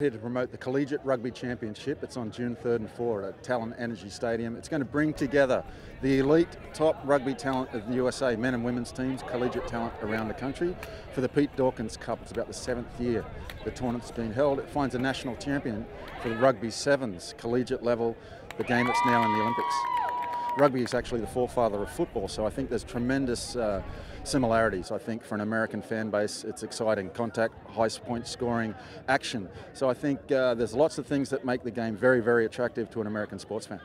Here to promote the Collegiate Rugby Championship. It's on June 3rd and 4th at Talen Energy Stadium. It's going to bring together the elite top rugby talent of the USA, men and women's teams, collegiate talent around the country for the Pete Dawkins Cup. It's about the seventh year the tournament's been held. It finds a national champion for the rugby sevens, collegiate level, the game that's now in the Olympics rugby is actually the forefather of football, so I think there's tremendous uh, similarities. I think for an American fan base, it's exciting contact, high point scoring, action. So I think uh, there's lots of things that make the game very, very attractive to an American sports fan.